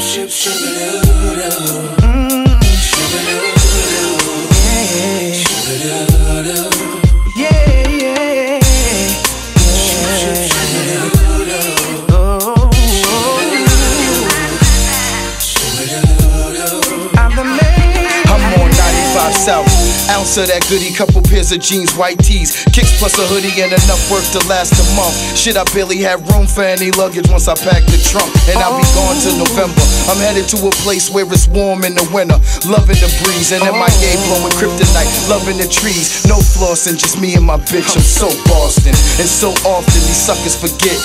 Ship, ship, ship. Yeah, yeah, yeah. I'm the man. I'm on 95 South. Ounce of that goody, couple pairs of jeans, white tees, kicks plus a hoodie, and enough work to last a month. Shit, I barely have room for any luggage once I pack the trunk, and I'll be gone till November. I'm headed to a place where it's warm in the winter, loving the breeze, and MIA blowing kryptonite, loving the trees. No flossing, just me and my bitch. I'm so Boston, and so often these suckers forget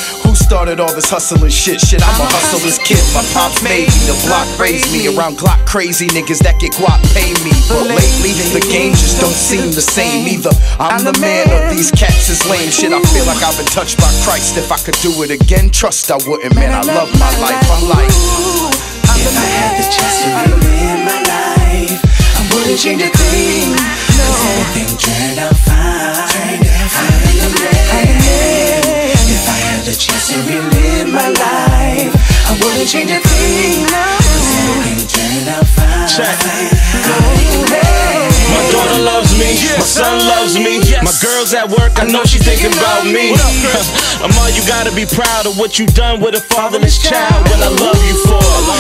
started all this hustling shit. Shit, I'm a hustler's kid. My pops made me, the block raised me around Glock crazy niggas that get guap pay me. But lately, the game just don't seem the same either. I'm the man of these cats is lame shit. I feel like I've been touched by Christ. If I could do it again, trust I wouldn't, man. I love my life. I'm like, If I had the chance to relive my life, I wouldn't change a thing. Change a thing. Cause everything turned out fine. I'm the man. My daughter loves me, my son loves me. My girl's at work, I know she's thinking about me. Amar, you gotta be proud of what you done with a fatherless child. What I love you.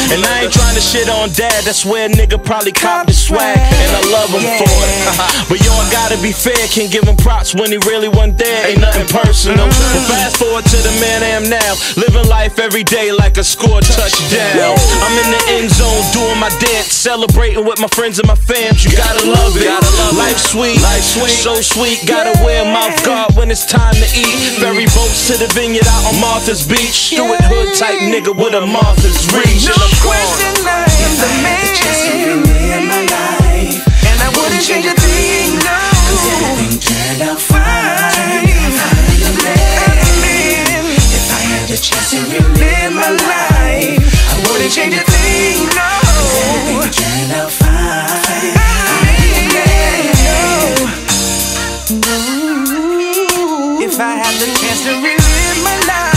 And I ain't trying to shit on dad, that's where a nigga probably cop the swag. And I love him for it. but yo, I gotta be fair, can't give him props when he really wasn't there. Ain't nothing personal. But fast forward to the man I am now, living life every day like a score touchdown. I'm in the end zone doing my dance, celebrating with my friends and my fams. You gotta love it. Life sweet, life sweet, so sweet. Gotta wear a mouth guard when it's time to eat. Ferry boats to the vineyard out on Martha's Beach. Stewart Hood type nigga with a Martha's reach. No And I'm gone. question, I am the man. relive my life. And I wouldn't change a thing, no. Everything turned out fine. I'm the man. If I had the chance to relive my life, I wouldn't change a thing, If I had the chance to relive my life.